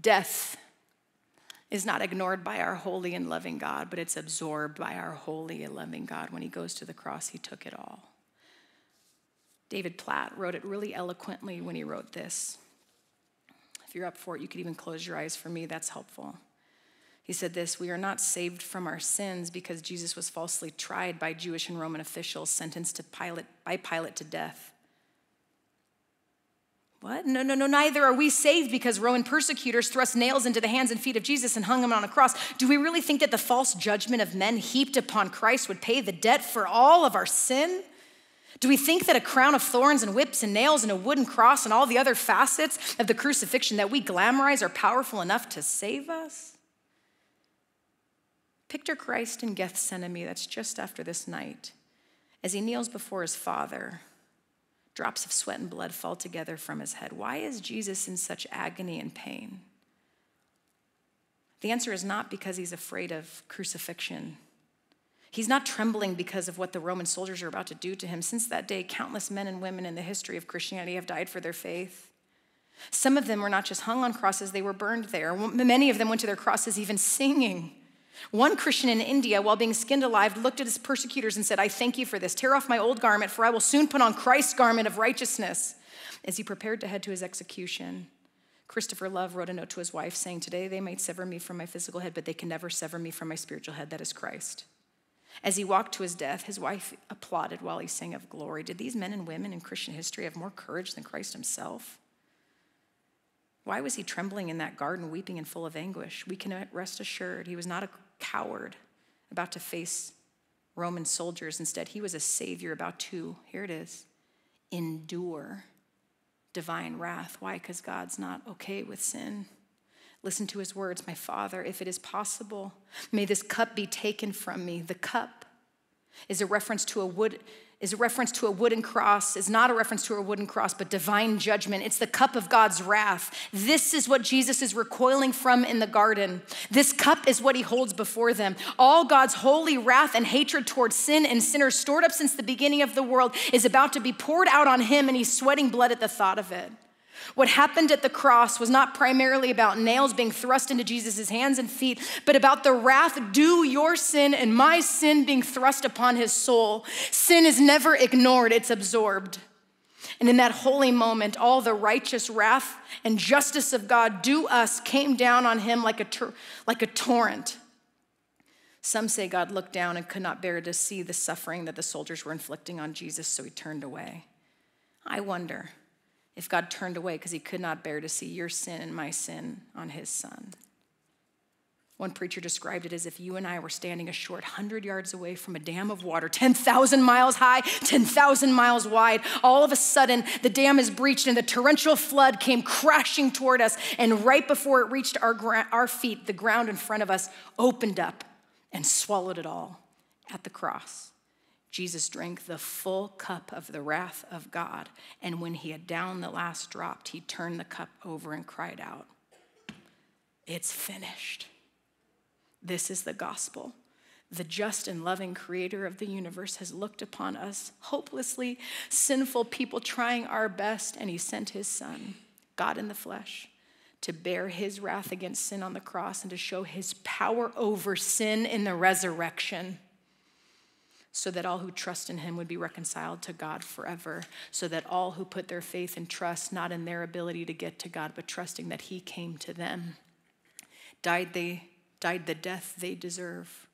death is not ignored by our holy and loving God, but it's absorbed by our holy and loving God. When he goes to the cross, he took it all. David Platt wrote it really eloquently when he wrote this. If you're up for it, you could even close your eyes for me, that's helpful. He said this We are not saved from our sins because Jesus was falsely tried by Jewish and Roman officials, sentenced to Pilate, by Pilate to death. What? No, no, no, neither are we saved because Roman persecutors thrust nails into the hands and feet of Jesus and hung him on a cross. Do we really think that the false judgment of men heaped upon Christ would pay the debt for all of our sin? Do we think that a crown of thorns and whips and nails and a wooden cross and all the other facets of the crucifixion that we glamorize are powerful enough to save us? Picture Christ in Gethsemane, that's just after this night, as he kneels before his Father. Drops of sweat and blood fall together from his head. Why is Jesus in such agony and pain? The answer is not because he's afraid of crucifixion He's not trembling because of what the Roman soldiers are about to do to him. Since that day, countless men and women in the history of Christianity have died for their faith. Some of them were not just hung on crosses, they were burned there. Many of them went to their crosses even singing. One Christian in India, while being skinned alive, looked at his persecutors and said, I thank you for this. Tear off my old garment, for I will soon put on Christ's garment of righteousness. As he prepared to head to his execution, Christopher Love wrote a note to his wife saying, Today they might sever me from my physical head, but they can never sever me from my spiritual head. That is Christ. As he walked to his death, his wife applauded while he sang of glory. Did these men and women in Christian history have more courage than Christ himself? Why was he trembling in that garden, weeping and full of anguish? We can rest assured he was not a coward about to face Roman soldiers. Instead, he was a savior about to, here it is, endure divine wrath. Why? Because God's not okay with sin. Listen to his words My Father, if it is possible, may this cup be taken from me. The cup is a reference to a wood is a reference to a wooden cross, is not a reference to a wooden cross, but divine judgment. It's the cup of God's wrath. This is what Jesus is recoiling from in the garden. This cup is what he holds before them. All God's holy wrath and hatred towards sin and sinners, stored up since the beginning of the world, is about to be poured out on him, and he's sweating blood at the thought of it. What happened at the cross was not primarily about nails being thrust into Jesus' hands and feet, but about the wrath due your sin and my sin being thrust upon his soul. Sin is never ignored, it's absorbed. And in that holy moment, all the righteous wrath and justice of God due us came down on him like a, tor- like a torrent. Some say God looked down and could not bear to see the suffering that the soldiers were inflicting on Jesus, so he turned away. I wonder if God turned away because he could not bear to see your sin and my sin on his son. One preacher described it as if you and I were standing a short 100 yards away from a dam of water, 10,000 miles high, 10,000 miles wide. All of a sudden, the dam is breached and the torrential flood came crashing toward us. And right before it reached our, our feet, the ground in front of us opened up and swallowed it all at the cross. Jesus drank the full cup of the wrath of God. And when he had downed the last drop, he turned the cup over and cried out, It's finished. This is the gospel. The just and loving creator of the universe has looked upon us, hopelessly sinful people trying our best, and he sent his son, God in the flesh, to bear his wrath against sin on the cross and to show his power over sin in the resurrection so that all who trust in him would be reconciled to God forever, so that all who put their faith and trust not in their ability to get to God, but trusting that he came to them, died they died the death they deserve,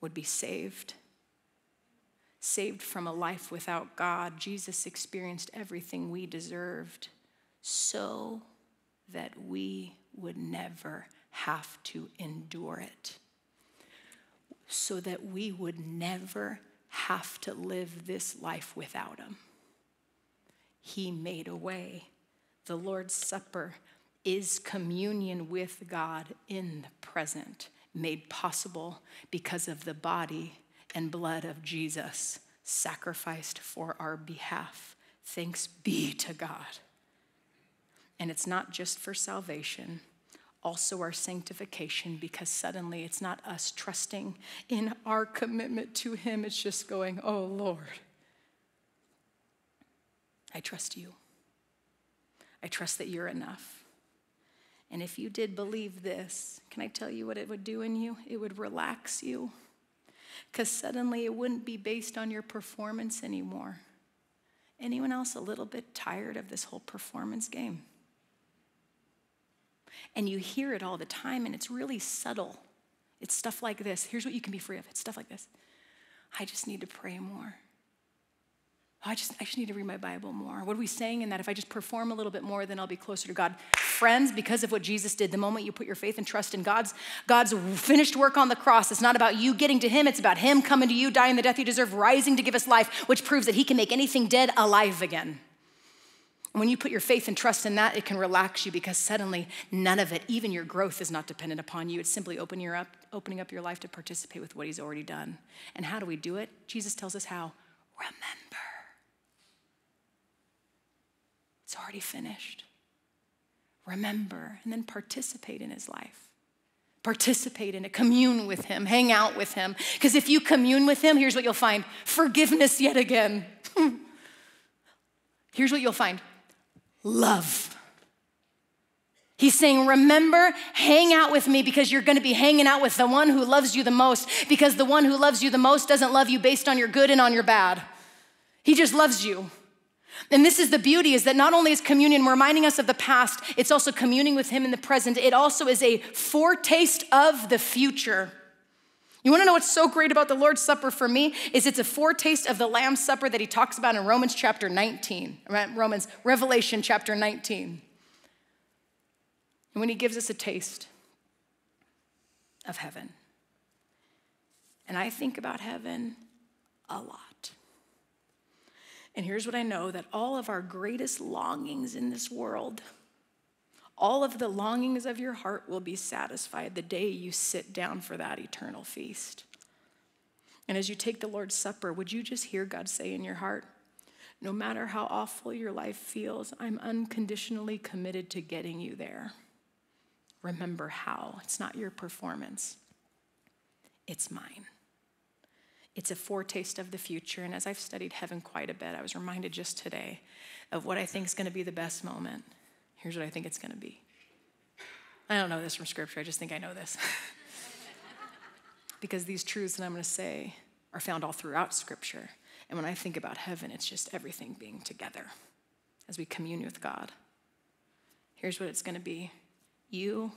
would be saved. Saved from a life without God, Jesus experienced everything we deserved so that we would never have to endure it so that we would never have to live this life without Him. He made a way. The Lord's Supper is communion with God in the present, made possible because of the body and blood of Jesus sacrificed for our behalf. Thanks be to God. And it's not just for salvation also our sanctification because suddenly it's not us trusting in our commitment to Him, it's just going, Oh Lord, I trust you. I trust that you're enough. And if you did believe this, can I tell you what it would do in you? It would relax you. Because suddenly it wouldn't be based on your performance anymore. Anyone else a little bit tired of this whole performance game? And you hear it all the time, and it's really subtle. It's stuff like this. Here's what you can be free of it's stuff like this. I just need to pray more. Oh, I just, I just need to read my Bible more. What are we saying in that? If I just perform a little bit more, then I'll be closer to God. Friends, because of what Jesus did, the moment you put your faith and trust in God's, God's finished work on the cross, it's not about you getting to Him, it's about Him coming to you, dying the death you deserve, rising to give us life, which proves that He can make anything dead alive again. And when you put your faith and trust in that, it can relax you because suddenly none of it, even your growth, is not dependent upon you. It's simply open your up, opening up your life to participate with what He's already done. And how do we do it? Jesus tells us how. Remember. It's already finished. Remember, and then participate in His life. Participate in it, commune with Him, hang out with Him. Because if you commune with Him, here's what you'll find forgiveness yet again. here's what you'll find love. He's saying, Remember, hang out with me because you're going to be hanging out with the one who loves you the most, because the one who loves you the most doesn't love you based on your good and on your bad. He just loves you. And this is the beauty is that not only is communion reminding us of the past, it's also communing with him in the present. It also is a foretaste of the future. You want to know what's so great about the Lord's Supper for me is it's a foretaste of the Lamb's Supper that he talks about in Romans chapter 19, uh, Romans Revelation chapter 19. And when he gives us a taste of heaven. And I think about heaven a lot. And here's what I know that all of our greatest longings in this world, all of the longings of your heart will be satisfied the day you sit down for that eternal feast. And as you take the Lord's Supper, would you just hear God say in your heart, no matter how awful your life feels, I'm unconditionally committed to getting you there. Remember how. It's not your performance, it's mine. It's a foretaste of the future. And as I've studied heaven quite a bit, I was reminded just today of what I think is going to be the best moment. Here's what I think it's going to be. I don't know this from scripture, I just think I know this. because these truths that I'm going to say are found all throughout scripture. And when I think about heaven, it's just everything being together as we commune with God. Here's what it's going to be you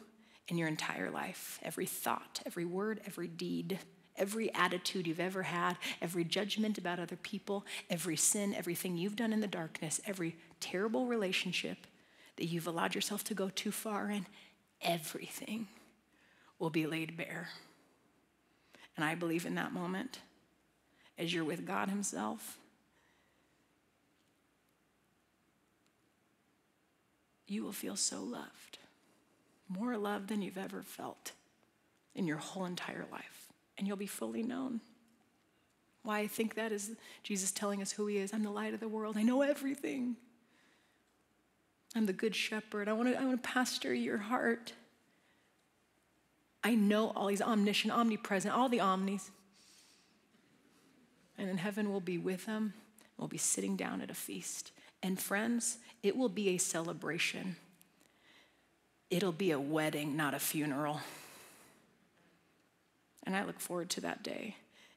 and your entire life, every thought, every word, every deed, every attitude you've ever had, every judgment about other people, every sin, everything you've done in the darkness, every terrible relationship that you've allowed yourself to go too far in, everything will be laid bare. And I believe in that moment, as you're with God Himself, you will feel so loved, more loved than you've ever felt in your whole entire life, and you'll be fully known. Why I think that is Jesus telling us who He is. I'm the light of the world, I know everything. I'm the good shepherd. I want to I want to pastor your heart. I know all he's omniscient, omnipresent, all the omnis. And in heaven we'll be with him. We'll be sitting down at a feast. And friends, it will be a celebration. It'll be a wedding, not a funeral. And I look forward to that day.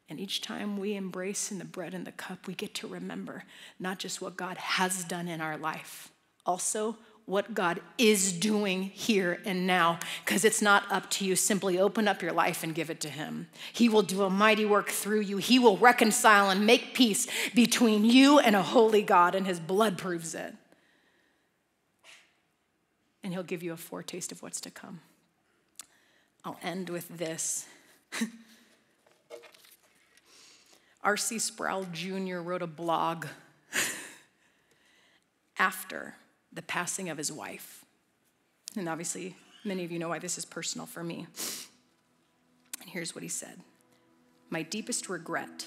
And each time we embrace in the bread and the cup, we get to remember not just what God has done in our life, also what God is doing here and now, because it's not up to you. Simply open up your life and give it to Him. He will do a mighty work through you. He will reconcile and make peace between you and a holy God, and His blood proves it. And He'll give you a foretaste of what's to come. I'll end with this. R.C. Sproul Jr. wrote a blog after the passing of his wife. And obviously, many of you know why this is personal for me. And here's what he said My deepest regret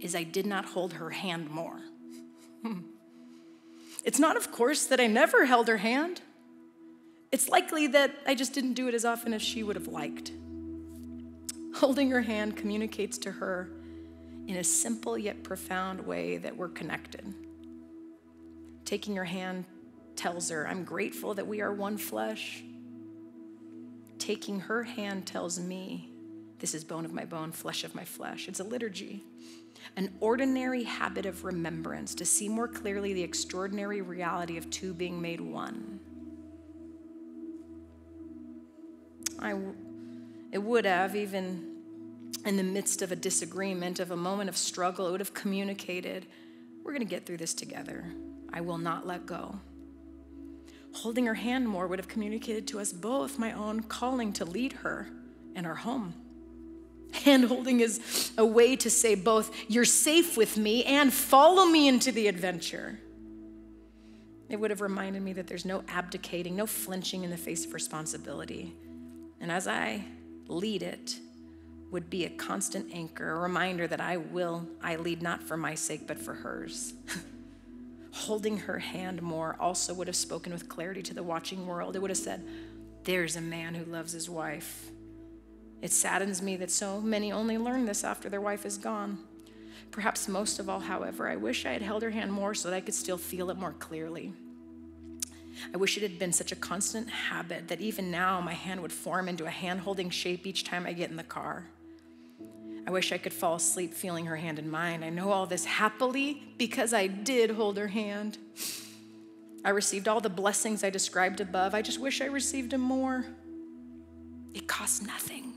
is I did not hold her hand more. It's not, of course, that I never held her hand. It's likely that I just didn't do it as often as she would have liked. Holding her hand communicates to her in a simple yet profound way that we're connected. Taking her hand tells her, I'm grateful that we are one flesh. Taking her hand tells me, this is bone of my bone, flesh of my flesh. It's a liturgy, an ordinary habit of remembrance to see more clearly the extraordinary reality of two being made one. I, it would have, even in the midst of a disagreement, of a moment of struggle, it would have communicated, we're going to get through this together. I will not let go. Holding her hand more would have communicated to us both my own calling to lead her and our home. Hand holding is a way to say both, you're safe with me and follow me into the adventure. It would have reminded me that there's no abdicating, no flinching in the face of responsibility. And as I lead it, would be a constant anchor, a reminder that I will, I lead not for my sake, but for hers. holding her hand more also would have spoken with clarity to the watching world. It would have said, There's a man who loves his wife. It saddens me that so many only learn this after their wife is gone. Perhaps most of all, however, I wish I had held her hand more so that I could still feel it more clearly. I wish it had been such a constant habit that even now my hand would form into a hand holding shape each time I get in the car. I wish I could fall asleep feeling her hand in mine. I know all this happily because I did hold her hand. I received all the blessings I described above. I just wish I received them more. It costs nothing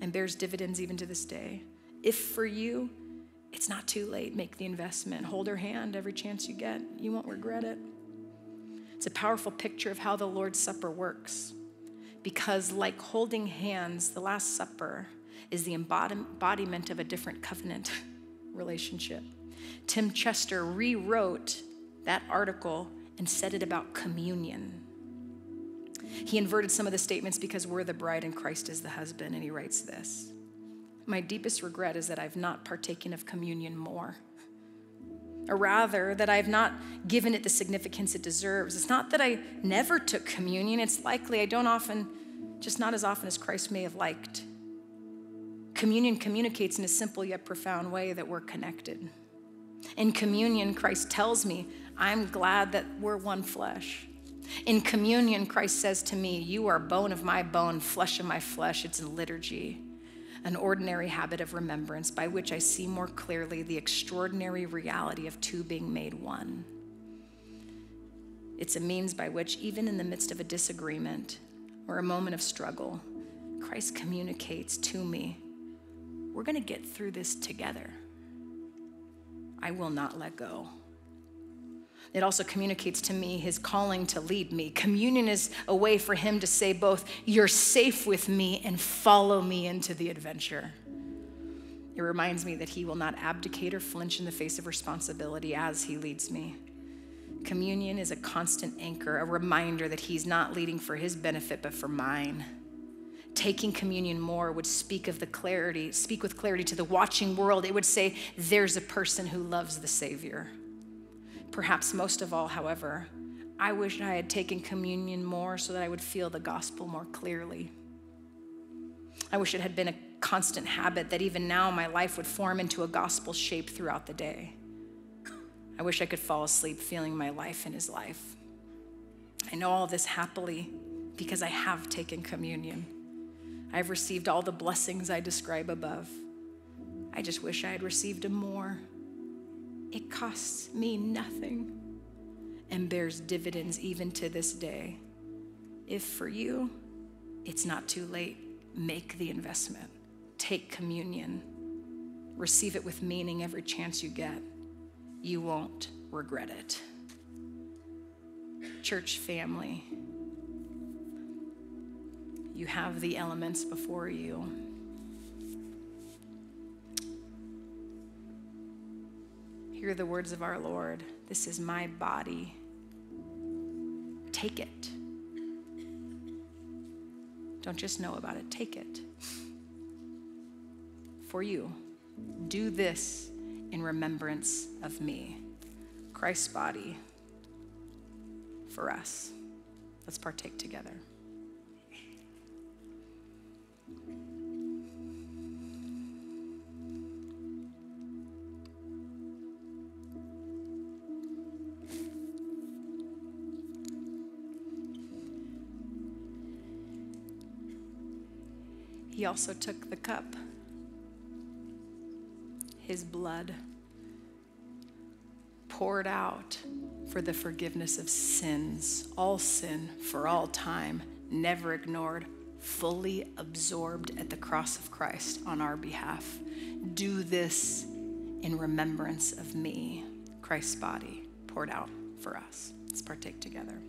and bears dividends even to this day. If for you, it's not too late, make the investment. Hold her hand every chance you get. You won't regret it. It's a powerful picture of how the Lord's Supper works. Because, like holding hands, the Last Supper is the embodiment of a different covenant. relationship. Tim Chester rewrote that article and said it about communion. He inverted some of the statements because we're the bride and Christ is the husband, and he writes this My deepest regret is that I've not partaken of communion more, or rather, that I've not given it the significance it deserves. It's not that I never took communion, it's likely I don't often, just not as often as Christ may have liked. Communion communicates in a simple yet profound way that we're connected. In communion, Christ tells me, I'm glad that we're one flesh. In communion, Christ says to me, You are bone of my bone, flesh of my flesh. It's in liturgy, an ordinary habit of remembrance by which I see more clearly the extraordinary reality of two being made one. It's a means by which, even in the midst of a disagreement or a moment of struggle, Christ communicates to me, We're going to get through this together. I will not let go. It also communicates to me his calling to lead me. Communion is a way for him to say both, You're safe with me and follow me into the adventure. It reminds me that he will not abdicate or flinch in the face of responsibility as he leads me. Communion is a constant anchor, a reminder that he's not leading for his benefit, but for mine. Taking communion more would speak of the clarity, speak with clarity to the watching world. It would say, There's a person who loves the Savior. Perhaps most of all, however, I wish I had taken communion more so that I would feel the gospel more clearly. I wish it had been a constant habit that even now my life would form into a gospel shape throughout the day. I wish I could fall asleep feeling my life in his life. I know all this happily because I have taken communion. I've received all the blessings I describe above. I just wish I had received more. It costs me nothing and bears dividends even to this day. If for you, it's not too late, make the investment. Take communion. Receive it with meaning every chance you get. You won't regret it. Church family, you have the elements before you. Hear the words of our Lord. This is my body. Take it. Don't just know about it, take it. For you, do this in remembrance of me. Christ's body for us. Let's partake together. He also took the cup, his blood poured out for the forgiveness of sins, all sin for all time, never ignored, fully absorbed at the cross of Christ on our behalf. Do this in remembrance of me, Christ's body poured out for us. Let's partake together.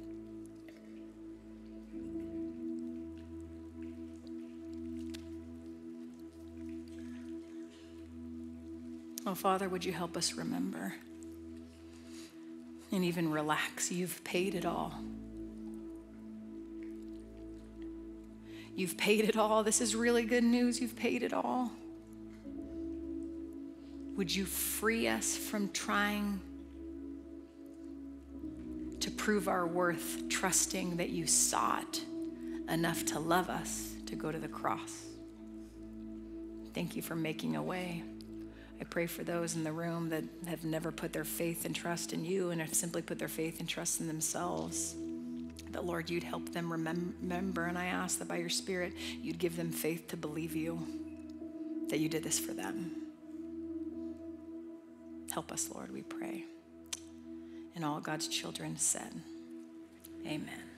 Oh, Father, would you help us remember and even relax? You've paid it all. You've paid it all. This is really good news. You've paid it all. Would you free us from trying to prove our worth, trusting that you sought enough to love us to go to the cross? Thank you for making a way. I pray for those in the room that have never put their faith and trust in you and have simply put their faith and trust in themselves. That, Lord, you'd help them remember. And I ask that by your Spirit, you'd give them faith to believe you, that you did this for them. Help us, Lord, we pray. And all God's children said, Amen.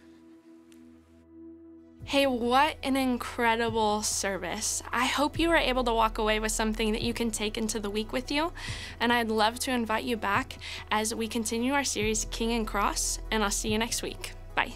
Hey, what an incredible service. I hope you were able to walk away with something that you can take into the week with you. And I'd love to invite you back as we continue our series, King and Cross. And I'll see you next week. Bye.